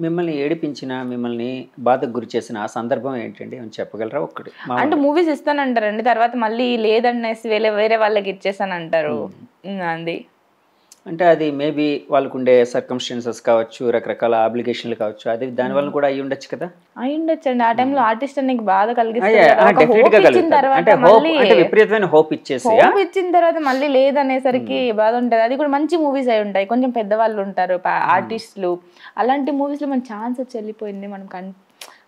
మిమ్మల్ని ఏడిపించిన మిమ్మల్ని బాధకు గురి చేసిన ఆ సందర్భం ఏంటండి? ఏమైనా చెప్పగలరా ఒక్కటి? అంటే. మూవీస్ ఇస్తానంటారండి. తర్వాత మళ్ళీ లేదనేసి వేరే వేరే వాళ్ళకి ఇచ్చేసానంటారు. అది అంటే అది మేబీ వాళ్ళకు ఉండే సర్కమ్స్టెన్సెస్ కావచ్చు రకరకాల అప్లికేషన్లు కావచ్చు అది దానివల్ల కూడా అయి ఉండొచ్చు కదా? అయి ఉండొచ్చండి ఆ టైంలో ఆర్టిస్ట్ నీకు బాధ అయ్యా, కలిగిస్తుంది హోప్ మళ్ళీ అంటే విపరీతమైన హోప్ ఇచ్చేసి హోప్ ఇచ్చిన తర్వాత మళ్ళీ లేదనేసరికి బాధ ఉంటది. అది కూడా మంచి మూవీస్ అయి ఉంటాయి. కొంచెం పెద్దవాళ్ళు ఉంటారు ఆర్టిస్టులు అలాంటి మూవీస్లో మన ఛాన్స్ వచ్చి వెళ్ళిపోయింది. మనం కన్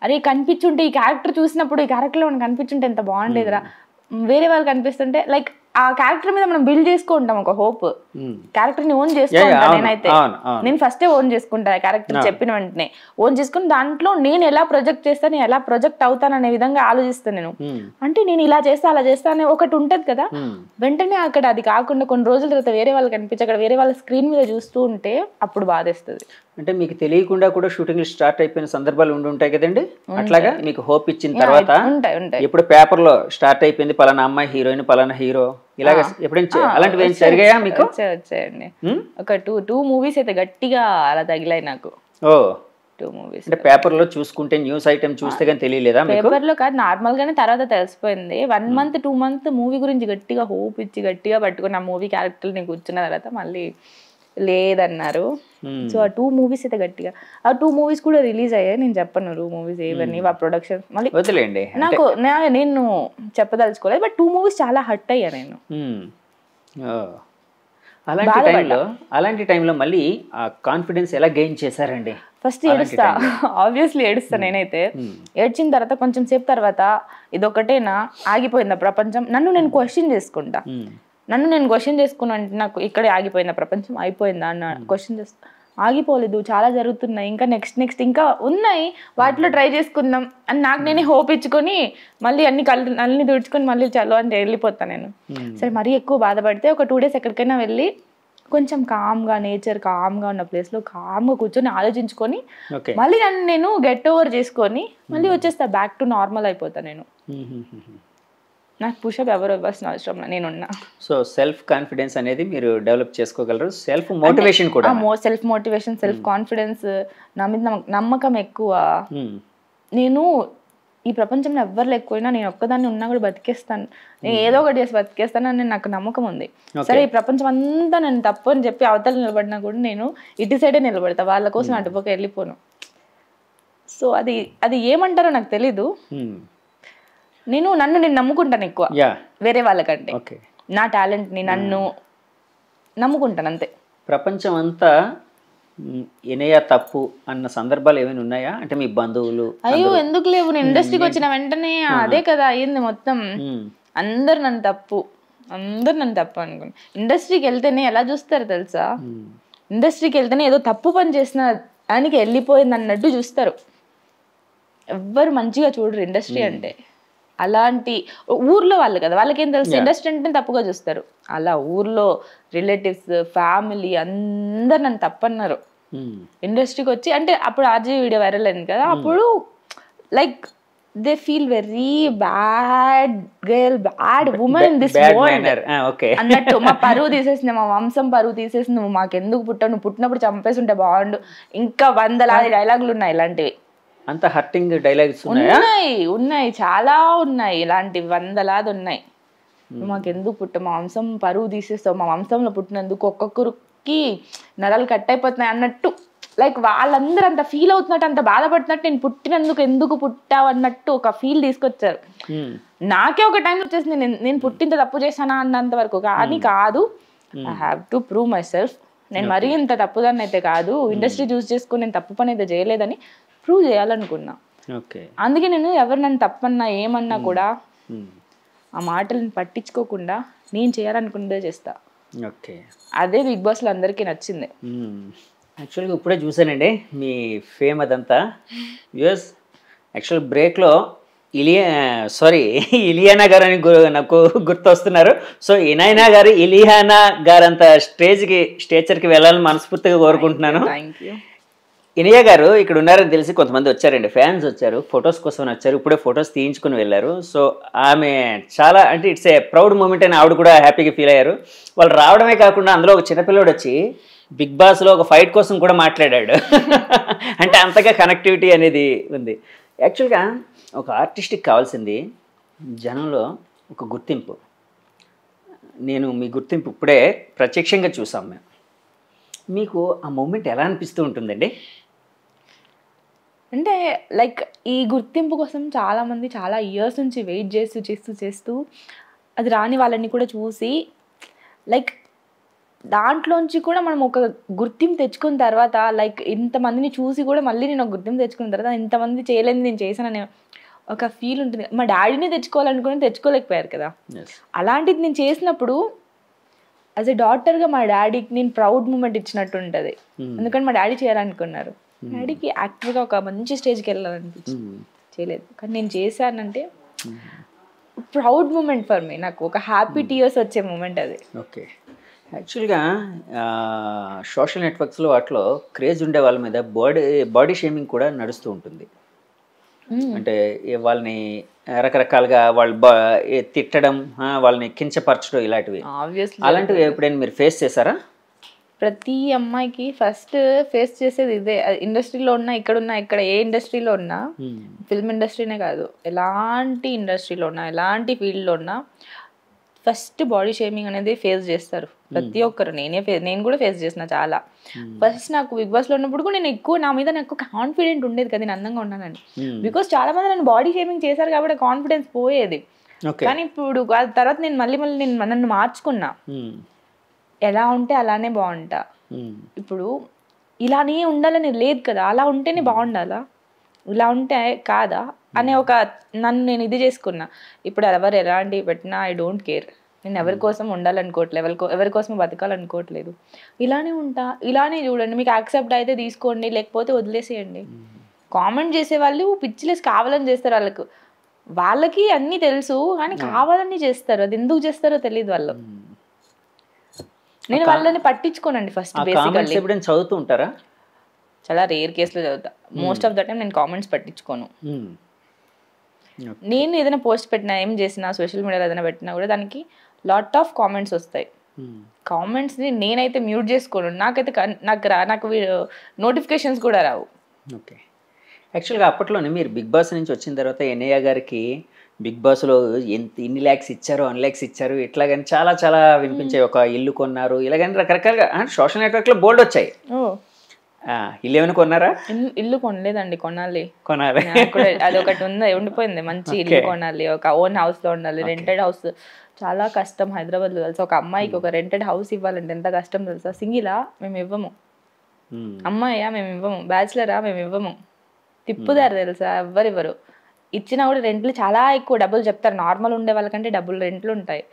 అరే కనిపించుంటే ఈ క్యారెక్టర్ చూసినప్పుడు ఈ క్యారెక్టర్లో మనం కనిపించుంటే ఎంత బాగుండేదిరా. వేరే వాళ్ళు కనిపిస్తుంటే లైక్ ఆ క్యారెక్టర్ మీద మనం బిల్డ్ చేసుకుంటాం ఒక హోప్ క్యారెక్టర్ని ఓన్ చేసుకుంటా నేనైతే. నేను ఫస్టే ఓన్ చేసుకుంటా క్యారెక్టర్ చెప్పిన వెంటనే. ఓన్ చేసుకుని దాంట్లో నేను ఎలా ప్రొజెక్ట్ చేస్తాను నేను ఎలా ప్రొజెక్ట్ అవుతాను అనే విధంగా ఆలోచిస్తాను నేను. అంటే నేను ఇలా చేస్తా అలా చేస్తా అనే ఒకటి ఉంటది కదా. వెంటనే అక్కడ అది కాకుండా కొన్ని రోజుల తర్వాత వేరే వాళ్ళకి కనిపించి అక్కడ వేరే వాళ్ళ స్క్రీన్ మీద చూస్తూ ఉంటే అప్పుడు బాధేస్తుంది. అంటే మీకు తెలియకుండా కూడా షూటింగ్ స్టార్ట్ అయిపోయిన సందర్భాలు ఉండి ఉంటాయి కదండి? అట్లాగా మీకు హోప్ ఇచ్చిన తర్వాత ఉంటాయి ఉంటాయి. ఎప్పుడు పేపర్లో స్టార్ట్ అయిపోయింది పలానా అమ్మాయి హీరోయిన్ పలానా హీరో. ఇలాగ ఎప్పుడైనా అలాంటివి ఏం జరిగాయా మీకు? వచ్చాయి వచ్చాయండి? ఒక టూ టూ మూవీస్ అయితే గట్టిగా అలా తగిలాయి నాకు. ఓ. టూ మూవీస్ అంటే పేపర్లో చూసుకుంటే న్యూస్ ఐటమ్ చూస్తే కానీ తెలియలేదా పేపర్లో కాదు నార్మల్ గానే తర్వాత తెలిసిపోయింది. One month two month movie గురించి గట్టిగా హోప్ ఇచ్చి గట్టిగా పట్టుకున్న మూవీ క్యారెక్టర్ని కూర్చున్న తర్వాత మళ్ళీ లేదన్నారు. Hmm. సో ఆ టూ మూవీస్ అయితే గట్టిగా ఆ టూ మూవీస్ కూడా రిలీజ్ అయ్యాయి. నేను చెప్పను టూ మూవీస్ ఏవన్నీ ఆ ప్రొడక్షన్ మళ్ళీ వదిలేండి నాకు నేను చెప్పదలుచుకోలేదు బట్ టూ మూవీస్ చాలా హట్ అయ్యా నేను. ఓ. అలాంటి టైంలో అలాంటి టైంలో మళ్ళీ ఆ కాన్ఫిడెన్స్ ఎలా గెయిన్ చేశారండి? ఫస్ట్ ఏడుస్తా. ఆబ్వియస్లీ ఏడుస్తా నేనైతే. ఏడ్చిన తర్వాత కొంచెం సేపు తర్వాత ఇదొకటేనా ఆగిపోయిందా ప్రపంచం. నన్ను నేను క్వశ్చన్ చేసుకుంటా. నన్ను నేను క్వశ్చన్ చేసుకున్నా అంటే నాకు ఇక్కడే ఆగిపోయిందా ప్రపంచం అయిపోయిందా అన్న క్వశ్చన్ చేస్తా ఆగిపోలేదు చాలా జరుగుతున్నాయి ఇంకా నెక్స్ట్ నెక్స్ట్ ఇంకా ఉన్నాయి వాటిలో ట్రై చేసుకుందాం అని నాకు నేనే హోప్ ఇచ్చుకొని మళ్ళీ అన్ని కళ్ళు అన్ని తుడుచుకొని మళ్ళీ చలో అని వెళ్ళిపోతాను నేను. సరే మరీ ఎక్కువ బాధపడితే ఒక టూ డేస్ ఎక్కడికైనా వెళ్ళి కొంచెం కామ్గా నేచర్ కామ్గా ఉన్న ప్లేస్లో కామ్గా కూర్చొని ఆలోచించుకొని మళ్ళీ నన్ను నేను గెట్ ఓవర్ చేసుకొని మళ్ళీ వచ్చేస్తా బ్యాక్ టు నార్మల్ అయిపోతా నేను. నాకు పుషప్ ఎవరు ఇవ్వాల్సిన అవసరం నేనున్నా. సో సెల్ఫ్ కాన్ఫిడెన్స్ అనేది మీరు డెవలప్ చేసుకోగలరు. సెల్ఫ్ మోటివేషన్ కూడా. సెల్ఫ్ మోటివేషన్ సెల్ఫ్ కాన్ఫిడెన్స్ నా మీద నమ్మ- నమ్మకం ఎక్కువ. ఉమ్. నేను ఈ ప్రపంచంలో ఎవ్వరు లేకపోయినా నేను ఒక్కదాన్ని ఉన్నా కూడా బతికేస్తాను. నేను ఏదో ఒకటి చేసి బతికేస్తాను అని నాకు నమ్మకం ఉంది. సరే ఈ ప్రపంచం అంతా నేను తప్పు అని చెప్పి అవతల నిలబడినా కూడా నేను ఇటు సైడే నిలబడతా. వాళ్ళ కోసం అటుపక్క వెళ్ళిపోను. సో అది అది ఏమంటారో నాకు తెలీదు. నేను నన్ను నేను నమ్ముకుంటాను ఎక్కువ. యా. వేరే వాళ్ళకంటే. నా టాలెంట్ని నన్ను నమ్ముకుంటాను అంతే. ప్రపంచం అంతా మ్, ఇనయ తప్పు అన్న సందర్భాలు ఏమైనా ఉన్నాయా? అంటే మీ బంధువులు అయ్యో ఎందుకు లేవు? నేను ఇండస్ట్రీకి వచ్చిన వెంటనే అదే కదా అయ్యింది మొత్తం. అందరు నన్ను తప్పు. అందరు నన్ను తప్పు అనుకుని ఇండస్ట్రీకి వెళ్తేనే ఎలా చూస్తారు తెలుసా. ఇండస్ట్రీకి వెళ్తేనే ఏదో తప్పు పని చేసిన దానికి వెళ్ళిపోయింది అన్నట్టు చూస్తారు. ఎవ్వరు మంచిగా చూడరు ఇండస్ట్రీ అంటే. అలాంటి ఊర్లో వాళ్ళు కదా వాళ్ళకేం తెలుసు? ఇండస్ట్రీ అంటే తప్పుగా చూస్తారు. అలా ఊర్లో రిలేటివ్స్ ఫ్యామిలీ అందరు నన్ను తప్పన్నారు. ఉమ్. ఇండస్ట్రీకి వచ్చి అంటే అప్పుడు ఆర్జీ వీడియో వైరల్ అయింది కదా అప్పుడు like they feel very bad girl bad women in this అన్నట్టు మా పరువు తీసేసింది మా వంశం పరువు తీసేసి నువ్వు మాకెందుకు పుట్టావు? నువ్వు పుట్టినప్పుడు చంపేసి ఉంటే బాగుండు. ఇంకా వందలాది డైలాగులు ఉన్నాయి ఇలాంటివి. అంత హర్టింగ్ డైలాగ్స్ ఉన్నాయా? ఉన్నాయి చాలా ఉన్నాయి. ఇలాంటివి వందలాది ఉన్నాయి. మాకెందుకు పుట్ట మా వంశం పరువు తీసేస్తావు. మా వంశంలో పుట్టినందుకు ఒక్కొక్కరికి నరాలు కట్ అయిపోతున్నాయి అన్నట్టు. లైక్ వాళ్ళందరూ అంత ఫీల్ అవుతున్నట్టు అంత బాధపడుతున్నట్టు నేను పుట్టినందుకు ఎందుకు పుట్టావు అన్నట్టు ఒక ఫీల్ తీసుకొచ్చారు. నాకే ఒక టైం వచ్చేసింది. నేను నేను పుట్టింత తప్పు చేశానా అన్నంత వరకు కానీ కాదు. I have to prove myself నేను మరీ ఇంత తప్పుదాన్ని అయితే కాదు ఇండస్ట్రీ చూస్ చేసుకుని నేను తప్పు పని అయితే చేయలేదని ప్రూవ్ చేయాలనుకున్నా. ఓకే. అందుకే నేను ఎవరు నన్ను తప్పన్నా ఏమన్నా కూడా. ఆ మాటలను పట్టించుకోకుండా నేను చేయాలనుకున్నదే చేస్తా. ఓకే. అదే బిగ్ బాస్లో అందరికీ నచ్చింది. యాక్చువల్గా ఇప్పుడే చూసానండి మీ ఫేమ్ అదంతా. యూఎస్ యాక్చువల్ బ్రేక్లో ఇలియా సారీ ఇలియానా గారు అని నాకు గుర్తొస్తున్నారు. సో ఇనైనా గారు ఇలియానా గారంత స్టేజ్కి స్టేచర్కి వెళ్ళాలని మనస్ఫూర్తిగా కోరుకుంటున్నాను. థ్యాంక్ యూ ఇనియా గారు ఇక్కడ ఉన్నారని తెలిసి కొంతమంది వచ్చారండి. ఫ్యాన్స్ వచ్చారు ఫొటోస్ కోసం వచ్చారు ఇప్పుడే ఫొటోస్ తీయించుకుని వెళ్ళారు. సో ఆమె చాలా అంటే ఇట్స్ ఏ ప్రౌడ్ మూమెంట్ అని ఆవిడ కూడా హ్యాపీగా ఫీల్ అయ్యారు. వాళ్ళు రావడమే కాకుండా అందులో ఒక చిన్నపిల్లడు వచ్చి బిగ్ బాస్లో ఒక ఫైట్ కోసం కూడా మాట్లాడాడు. అంటే అంతగా కనెక్టివిటీ అనేది ఉంది. యాక్చువల్గా ఒక ఆర్టిస్ట్కి కావాల్సింది జనంలో ఒక గుర్తింపు. నేను మీ గుర్తింపు ఇప్పుడే ప్రత్యక్షంగా చూసాం మేము. మీకు ఆ మూమెంట్ ఎలా అనిపిస్తూ ఉంటుందండి? అంటే లైక్ ఈ గుర్తింపు కోసం చాలా మంది చాలా ఇయర్స్ నుంచి వెయిట్ చేస్తూ చేస్తూ చేస్తూ అది రాని వాళ్ళని కూడా చూసి లైక్ దాంట్లోంచి కూడా మనం ఒక గుర్తింపు తెచ్చుకున్న తర్వాత లైక్ ఇంతమందిని చూసి కూడా మళ్ళీ నేను ఒక గుర్తింపు తెచ్చుకున్న తర్వాత ఇంతమంది చేయలేని నేను చేశాననే ఒక ఫీల్ ఉంటుంది. మా డాడీని తెచ్చుకోవాలనుకుని తెచ్చుకోలేకపోయారు కదా. అలాంటిది నేను చేసినప్పుడు యాజ్ ఎ డాక్టర్గా మా డాడీకి నేను ప్రౌడ్ మూమెంట్ ఇచ్చినట్టు ఉంటుంది. ఎందుకంటే మా డాడీ చేయాలనుకున్నారు. డాడీకి యాక్టర్గా ఒక మంచి స్టేజ్కి వెళ్ళాలనిపించింది చేయలేదు. కానీ నేను చేశానంటే ప్రౌడ్ మూమెంట్ ఫర్ మీ నాకు ఒక హ్యాపీ టీయర్స్ వచ్చే మూమెంట్ అది. ఓకే యాక్చువల్గా సోషల్ నెట్వర్క్స్లో వాటిలో క్రేజ్ ఉండే వాళ్ళ మీద బాడీ బాడీ షేమింగ్ కూడా నడుస్తూ ఉంటుంది. అంటే వాళ్ళని రకరకాలుగా వాళ్ళు తిట్టడం వాళ్ళని కించపరచడం ఇలాంటివి. అలాంటివి ఎప్పుడైనా మీరు ఫేస్ చేశారా? ప్రతి అమ్మాయికి ఫస్ట్ ఫేస్ చేసేది ఇదే. ఇండస్ట్రీలో ఉన్నా ఇక్కడ ఉన్నా ఇక్కడ ఏ ఇండస్ట్రీలో ఉన్నా ఫిల్మ్ ఇండస్ట్రీనే కాదు. ఎలాంటి ఇండస్ట్రీలో ఉన్నా ఎలాంటి ఫీల్డ్లో ఉన్నా ఫస్ట్ బాడీ షేమింగ్ అనేది ఫేస్ చేస్తారు. ప్రతి ఒక్కరు. నేనే నేను కూడా ఫేస్ చేసిన చాలా. ఫస్ట్ నాకు బిగ్ బాస్లో ఉన్నప్పుడు కూడా నేను ఎక్కువ నా మీద నాకు కాన్ఫిడెంట్ ఉండేది కదా నేను అందంగా ఉన్నానని. బికాస్ చాలా మంది నన్ను బాడీ షేమింగ్ చేశారు కాబట్టి కాన్ఫిడెన్స్ పోయేది. కానీ ఇప్పుడు తర్వాత నేను మళ్ళీ మళ్ళీ నేను నన్ను మార్చుకున్నా. ఎలా ఉంటే అలానే బాగుంటా. ఇప్పుడు ఇలానే ఉండాలని లేదు కదా అలా ఉంటేనే బాగుండాలా? ఇలా ఉంటే కాదా? అనే ఒక నన్ను నేను ఇది చేసుకున్నా. ఇప్పుడు ఎవరు ఎలాంటివి పెట్టినా ఐ డోంట్ కేర్. నేను ఎవరి కోసం ఉండాలనుకోవట్లేదు ఎవరి ఎవరి కోసం బతకాలనుకోవట్లేదు. ఇలానే ఉంటా. ఇలానే చూడండి మీకు యాక్సెప్ట్ అయితే తీసుకోండి లేకపోతే వదిలేసేయండి. కామెంట్ చేసే వాళ్ళు పిచ్చిలేసి కావాలని చేస్తారు వాళ్ళకు. వాళ్ళకి అన్నీ తెలుసు కానీ కావాలని చేస్తారు. అది ఎందుకు చేస్తారో తెలియదు వాళ్ళు. నేను వాళ్ళని పట్టించుకోనండి ఫస్ట్ కామెంట్స్ ఎప్పుడైనా చదువుతూ ఉంటారా చాలా రేర్ కేసులో చదువుతా. మోస్ట్ ఆఫ్ ద టైం నేను కామెంట్స్ పట్టించుకోను. నేను ఏదైనా పోస్ట్ పెట్టినా ఏం చేసినా సోషల్ మీడియాలో ఏదైనా పెట్టినా కూడా దానికి లాట్ ఆఫ్ కామెంట్స్ వస్తాయి. కామెంట్స్ని నేనైతే మ్యూట్ చేసుకోను. నాకైతే నాకు రా నాకు నోటిఫికేషన్స్ కూడా రావు. ఓకే యాక్చువల్గా అప్పట్లోనే మీరు బిగ్ బాస్ నుంచి వచ్చిన తర్వాత ఎన్ఐఆ గారికి బిగ్ బాస్లో ఎంత ఇన్ని ల్యాక్స్ ఇచ్చారు వన్ ల్యాక్స్ ఇచ్చారు ఇట్లాగని చాలా చాలా వినిపించాయి. ఒక ఇల్లు కొన్నారు ఇలాగని రకరకాలుగా సోషల్ నెట్వర్క్లో బోల్డ్ వచ్చాయి. ఇల్లు ఏమైనా కొన్నారా? ఇల్లు కొనలేదండి కొనాలి. కొనాలి. అది ఒకటి ఉంది ఉండిపోయింది. మంచి ఇల్లు. కొనాలి ఒక ఓన్ హౌస్లో ఉండాలి రెంటెడ్ హౌస్ చాలా కష్టం హైదరాబాద్లో తెలుసా ఒక అమ్మాయికి ఒక రెంటెడ్ హౌస్ ఇవ్వాలంటే ఎంత కష్టం తెలుసా? సింగిలా మేము ఇవ్వము. మ్మ్. అమ్మాయా? మేము ఇవ్వము. బ్యాచిలరా మేము ఇవ్వము. తిప్పుదారు తెలుసా? ఎవ్వరు ఇవ్వరు ఇచ్చినా కూడా రెంట్లు చాలా ఎక్కువ డబ్బులు చెప్తారు. నార్మల్ ఉండే వాళ్ళకంటే డబ్బులు రెంట్లు ఉంటాయి.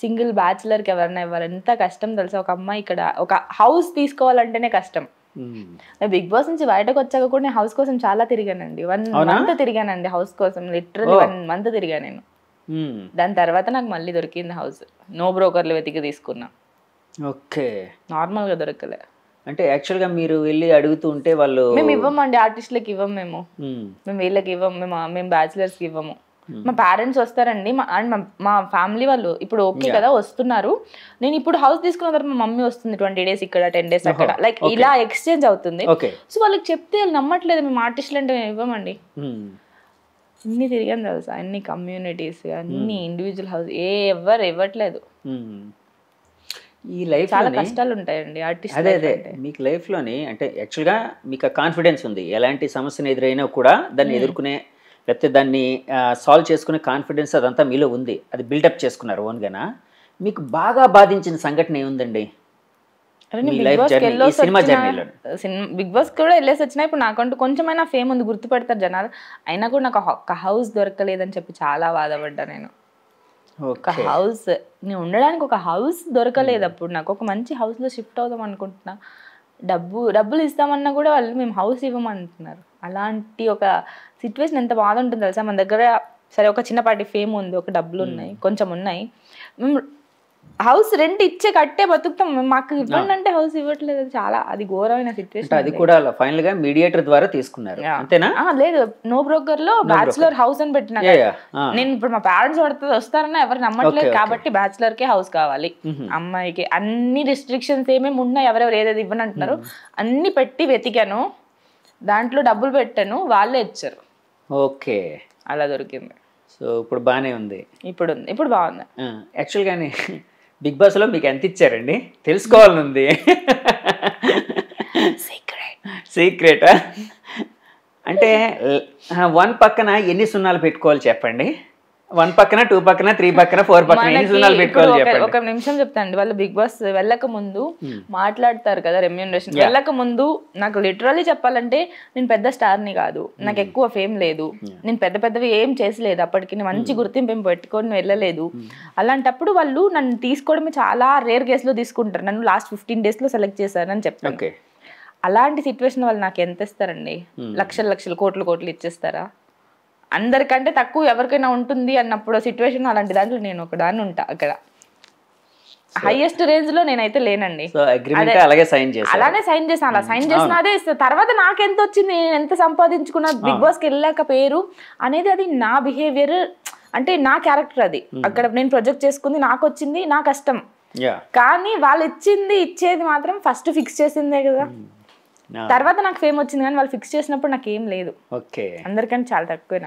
సింగిల్ బ్యాచిలర్కి ఎవరైనా ఇవ్వాలి. ఎంత కష్టం తెలుసా? ఒక అమ్మాయి ఇక్కడ ఒక హౌస్ తీసుకోవాలంటేనే కష్టం. బిగ్ బాస్ నుంచి బయటకు వచ్చాక కూడా నేను హౌస్ కోసం చాలా తిరిగానండి. వన్? మంత్ తిరిగానండి హౌస్ కోసం. లిటరల్లీ వన్ మంత్ తిరిగా నేను. దాని తర్వాత నాకు మళ్ళీ దొరికింది హౌస్. నో బ్రోకర్లు వెతికి తీసుకున్నా. ఓకే. నార్మల్గా దొరకలే. అంటే యాక్చువల్గా మీరు వెళ్ళి అడుగుతూ ఉంటే వాళ్ళు మేము ఇవ్వమండి ఆర్టిస్టులకి ఇవ్వం మేము. మ్మ్. మేము వీళ్ళకి ఇవ్వం మేము మేము బ్యాచిలర్స్కి ఇవ్వము. మా పేరెంట్స్ వస్తారండి మా అండ్ మా- ఫ్యామిలీ వాళ్ళు ఇప్పుడు ఓకే కదా వస్తున్నారు. నేను ఇప్పుడు హౌస్ తీసుకున్న తర్వాత మా మమ్మీ వస్తుంది ట్వంటీ డేస్ ఇక్కడ టెన్ డేస్ అక్కడ. లైక్ ఇలా ఎక్స్చేంజ్ అవుతుంది. సో వాళ్ళకి చెప్తే వాళ్ళు నమ్మట్లేదు మేము ఆర్టిస్టులు అంటే మేము ఇవ్వమండి. అన్ని తిరిగాను తెలుసా అన్ని కమ్యూనిటీస్ అన్ని ఇండివిజువల్ హౌస్ ఏ ఎవరు ఇవ్వట్లేదు. ఈ లైఫ్ చాలా కష్టాలు ఉంటాయండి ఆర్టిస్ట్ అదే అదే. మీకు లైఫ్లోని అంటే యాక్చువల్గా మీకు కాన్ఫిడెన్స్ ఉంది. ఎలాంటి సమస్యను ఎదురైనా కూడా దాన్ని ఎదుర్కొనే లేకపోతే దాన్ని సాల్వ్ చేసుకునే కాన్ఫిడెన్స్ అదంతా మీలో ఉంది. అది బిల్డప్ చేసుకున్నారు ఓన్గానా? మీకు బాగా బాధించిన సంఘటన ఏముందండి? బిగ్ బాస్ కూడా వెళ్ళేసి వచ్చినా ఇప్పుడు నాకంటూ కొంచెమైనా ఫేమ్ ఉంది గుర్తుపడతారు జనాలు. అయినా కూడా నాకు ఒక హౌస్ దొరకలేదని చెప్పి చాలా బాధపడ్డా నేను. ఒక హౌస్ నేను ఉండడానికి ఒక హౌస్ దొరకలేదు అప్పుడు. నాకు ఒక మంచి house లో షిఫ్ట్ అవుదాం అనుకుంటున్నా. డబ్బు డబ్బులు ఇస్తామన్నా కూడా వాళ్ళు మేము హౌస్ ఇవ్వమంటున్నారు. అలాంటి ఒక సిచ్యువేషన్ ఎంత బాధ ఉంటుంది తెలుసా? మన దగ్గర సరే ఒక చిన్నపాటి ఫేమ్ ఉంది ఒక డబ్బులు ఉన్నాయి కొంచెం ఉన్నాయి. మేము హౌస్ రెంట్ ఇచ్చే కట్టే బతుకుతాం. మాకు ఇవ్వండి అంటే హౌస్ ఇవ్వట్లేదు. చాలా అది ఘోరమైన సిచ్యువేషన్ అది కూడా ఫైనల్గా మీడియేటర్ ద్వారా తీసుకున్నారు. అంతేనా? లేదు. No broker. లో బ్యాచులర్ హౌస్ అని పెట్టిన. నేను ఇప్పుడు మా పేరెంట్స్ పడుతుంది వస్తారన్నా ఎవరు నమ్మట్లేదు. కాబట్టి బ్యాచులర్ కే హౌస్ కావాలి. మ్మ్. అమ్మాయికి అన్ని రిస్ట్రిక్షన్స్ ఏమేమి ఉన్నాయి ఎవరెవరు ఏదేది ఇవ్వని అంటున్నారు అన్ని పెట్టి వెతికాను. దాంట్లో డబ్బులు పెట్టాను వాళ్ళే ఇచ్చారు. ఓకే. అలా దొరికింది. సో ఇప్పుడు బాగానే ఉంది. ఇప్పుడు ఉంది. ఇప్పుడు బాగుంది. యాక్చువల్గానే బిగ్ బాస్లో మీకు ఎంత ఇచ్చారండి? తెలుసుకోవాలని ఉంది సీక్రెటా అంటే వన్ పక్కన ఎన్ని సున్నాలు పెట్టుకోవాలి చెప్పండి? వన్ పక్కన టూ పక్కన త్రీ పక్కన ఫోర్ పక్కన ఒక- చెప్పండి. ఒక నిమిషం చెప్తాండి వాళ్ళు బిగ్ బాస్ వెళ్ళక ముందు మాట్లాడతారు కదా రెమ్యూనరేషన్. వెళ్ళక ముందు నాకు లిటరల్లీ చెప్పాలంటే నేను పెద్ద స్టార్ని కాదు. నాకు ఎక్కువ ఫేమ్ లేదు. నేను పెద్ద పెద్దవి ఏం చేసలేదు అప్పటికి. నేను మంచి గుర్తింపు ఏం పెట్టుకొని వెళ్ళలేదు. అలాంటప్పుడు వాళ్ళు నన్ను తీసుకోవడమే చాలా రేర్ కేసులో తీసుకుంటారు. నన్ను లాస్ట్ ఫిఫ్టీన్ డేస్లో సెలెక్ట్ చేశారని చెప్తాను ఓకే అలాంటి సిచ్యువేషన్ వాళ్ళు నాకు ఎంత ఇస్తారండి? లక్షలు లక్షలు కోట్లు కోట్లు ఇచ్చేస్తారా? అందరికంటే తక్కువ ఎవరికైనా ఉంటుంది అన్నప్పుడు సిచ్యువేషన్ అలాంటి దాంట్లో నేను ఒక దాన్ని ఉంటా అక్కడ. హైయెస్ట్ రేంజ్లో నేనైతే లేనండి. అలాగే సైన్ అలానే సైన్ చేసాను అలా సైన్ చేసిన అదే తర్వాత నాకు ఎంత వచ్చింది నేను ఎంత సంపాదించుకున్నా బిగ్ బాస్కి వెళ్ళాక పేరు అనేది అది నా బిహేవియర్ అంటే నా క్యారెక్టర్ అది. అక్కడ నేను ప్రొజెక్ట్ చేసుకుంది నాకు వచ్చింది నా కష్టం. కానీ వాళ్ళు ఇచ్చింది ఇచ్చేది మాత్రం ఫస్ట్ ఫిక్స్ చేసిందే కదా. తర్వాత నాకు ఫేమ్ వచ్చింది కానీ వాళ్ళు ఫిక్స్ చేసినప్పుడు నాకు ఏం లేదు. ఓకే అందరికంటే చాలా తక్కువ నాకు.